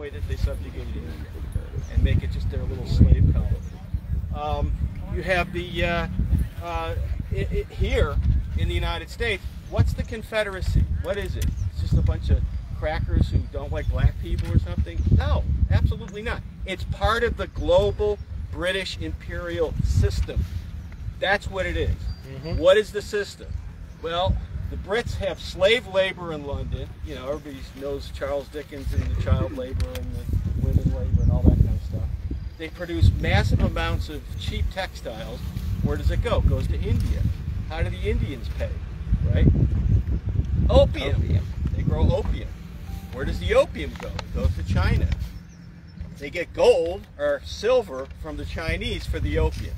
way that they subjugated India and make it just their little slave colony. Um, you have the uh, uh, it, it, here in the United States. What's the Confederacy? What is it? It's just a bunch of crackers who don't like black people or something? No, absolutely not. It's part of the global British imperial system. That's what it is. Mm-hmm. What is the system? Well, the Brits have slave labor in London. You know, everybody knows Charles Dickens and the child labor and the women labor and all that kind of stuff. They produce massive amounts of cheap textiles. Where does it go? It goes to India. How do the Indians pay? Right? Opium. opium. They grow opium. Where does the opium go? It goes to China. They get gold or silver from the Chinese for the opium.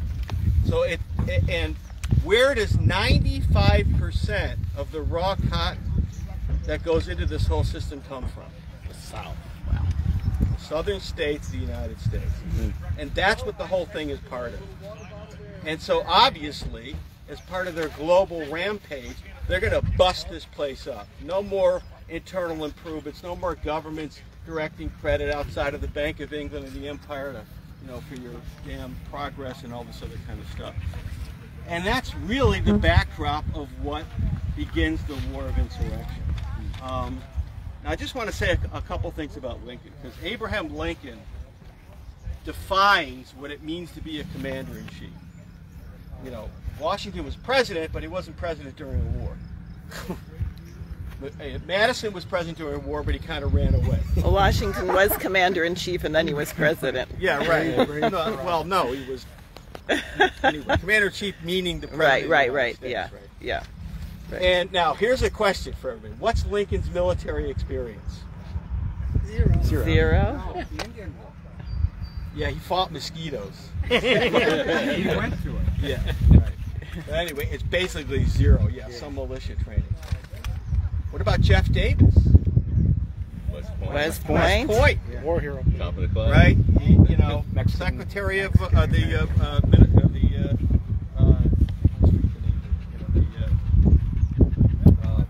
So it, it and where does 95% of the raw cotton that goes into this whole system come from? The South. Wow. The southern states of the United States. Mm-hmm. And that's what the whole thing is part of. And so obviously, as part of their global rampage, they're going to bust this place up. No more internal improvements, no more governments directing credit outside of the Bank of England and the Empire to, you know, for your damn progress and all this other kind of stuff. And that's really the backdrop of what begins the War of Insurrection. Um, now, I just want to say a, a couple things about Lincoln, because Abraham Lincoln defines what it means to be a commander in chief. You know, Washington was president, but he wasn't president during the war. Madison was president during the war, but he kind of ran away. Well, Washington was commander in chief, and then he was president. Yeah, right. no, well, no, he was anyway, Commander in Chief meaning the president. Right, right, right. States, yeah, right? yeah. Right. And now here's a question for everybody: What's Lincoln's military experience? Zero. Zero. Zero. Oh, yeah, he fought mosquitoes. he went through it. Yeah. Right. But anyway, it's basically zero. Yeah, yeah, some militia training. What about Jeff Davis? West Point. West Point. West Point. Yeah. War hero. Top of the class. Right. He, you know, Secretary of uh, the uh, uh, the uh, uh, uh,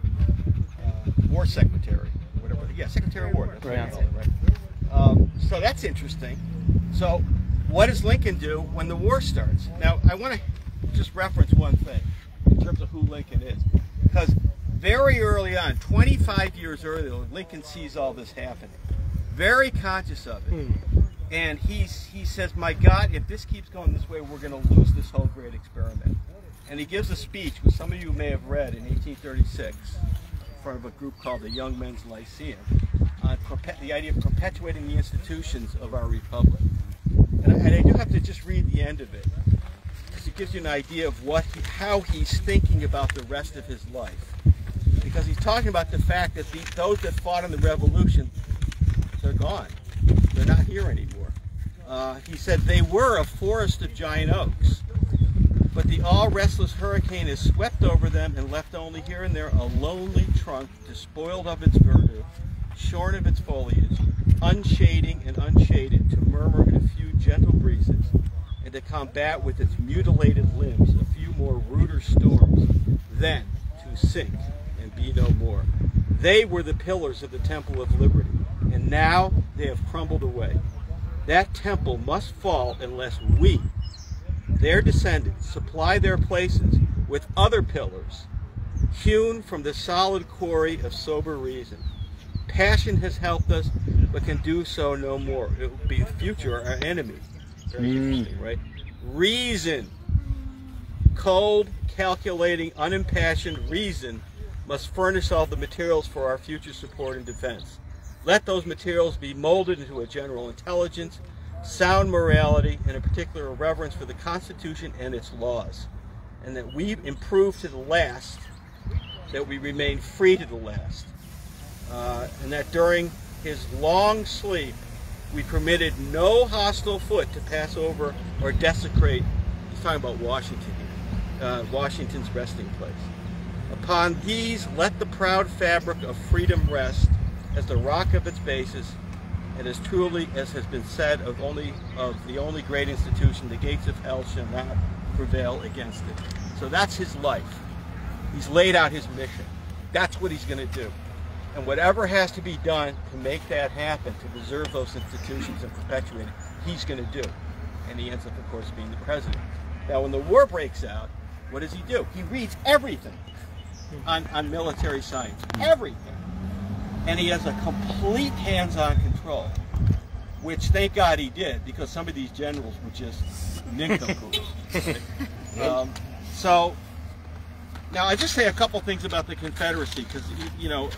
War Secretary, whatever. Yeah, Secretary of War. That's right. right. Um, so that's interesting. So, what does Lincoln do when the war starts? Now, I want to just reference one thing in terms of who Lincoln is, because very early on, 25 years earlier, Lincoln sees all this happening. Very conscious of it. Mm. And he's, he says, my God, if this keeps going this way, we're going to lose this whole great experiment. And he gives a speech, which some of you may have read in 1836, in front of a group called the Young Men's Lyceum, on the idea of perpetuating the institutions of our republic. And I, and I do have to just read the end of it, because it gives you an idea of what he, how he's thinking about the rest of his life because he's talking about the fact that the, those that fought in the revolution, they're gone. They're not here anymore. Uh, he said they were a forest of giant oaks, but the all-restless hurricane has swept over them and left only here and there a lonely trunk despoiled of its verdure, shorn of its foliage, unshading and unshaded to murmur in a few gentle breezes, and to combat with its mutilated limbs a few more ruder storms, then to sink be no more. They were the pillars of the temple of liberty, and now they have crumbled away. That temple must fall unless we, their descendants, supply their places with other pillars hewn from the solid quarry of sober reason. Passion has helped us, but can do so no more. It will be the future our enemy. Very mm. interesting, right? Reason, cold, calculating, unimpassioned reason must furnish all the materials for our future support and defense. Let those materials be molded into a general intelligence, sound morality, and in particular a reverence for the Constitution and its laws. And that we improve to the last, that we remain free to the last. Uh, and that during his long sleep, we permitted no hostile foot to pass over or desecrate, he's talking about Washington uh, Washington's resting place. Upon these let the proud fabric of freedom rest as the rock of its basis, and as truly as has been said of only of the only great institution, the gates of hell shall not prevail against it. So that's his life. He's laid out his mission. That's what he's going to do. And whatever has to be done to make that happen, to preserve those institutions and perpetuate it, he's going to do. And he ends up, of course, being the president. Now, when the war breaks out, what does he do? He reads everything on, on military science. Everything. And he has a complete hands-on control, which thank God he did, because some of these generals were just nincompoops. um, so, now I just say a couple things about the Confederacy, because you know,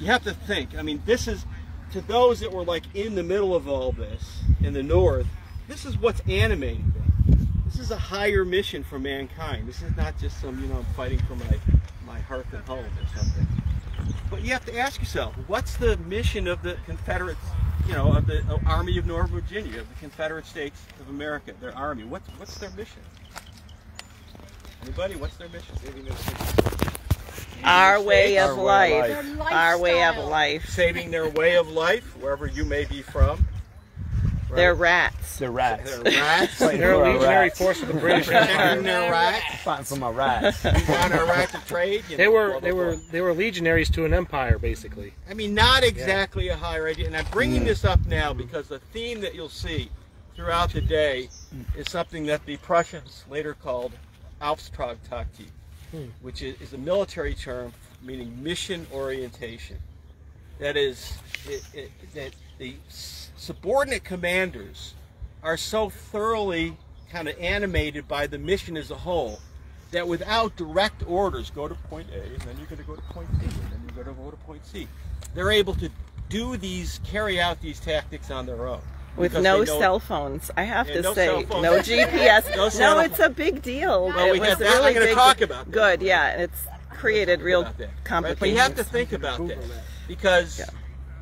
you have to think. I mean, this is to those that were like in the middle of all this in the North. This is what's animating them. This is a higher mission for mankind. This is not just some, you know, I'm fighting for my my hearth and home or something. But you have to ask yourself, what's the mission of the Confederates, you know, of the uh, Army of Northern Virginia, of the Confederate States of America, their army? What's what's their mission? Anybody? What's their mission? Saving their. Our way of Our way of life. of Our way of life. Saving their way of life, wherever you may be from. Right? They're rats. They're rats. They're rats. They're a legionary force of the British Protecting Empire. their rats. Fighting for my rats. You want a rat to trade? You They know, were blah, blah, they were they were legionaries to an empire, basically. I mean, not exactly a higher idea. And I'm bringing mm. this up now because the theme that you'll see throughout the day is something that the Prussians later called Auftragstaktik, hmm. which is, is a military term meaning mission orientation. That is, it, it, that the subordinate commanders are so thoroughly kind of animated by the mission as a whole that without direct orders, go to point A, and then you're going to go to point B, and then you're going to go to point C. They're able to do these, carry out these tactics on their own. With no cell phones. I have Yeah, to no say, no GPS. No no, it's a big deal. Well, it we was got a. I'm really gonna big talk about that. Good, yeah. It's created real about that, right? complications. But you have to think about that because Yeah.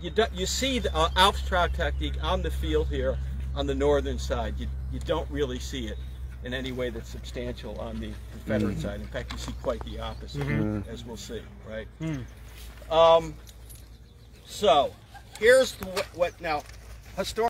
You do, you see the uh, Auftragstaktik on the field here on the northern side. You you don't really see it in any way that's substantial on the Confederate Mm-hmm. side. In fact, you see quite the opposite, as we'll see. Right. Mm. Um. So here's the, what, what now historians.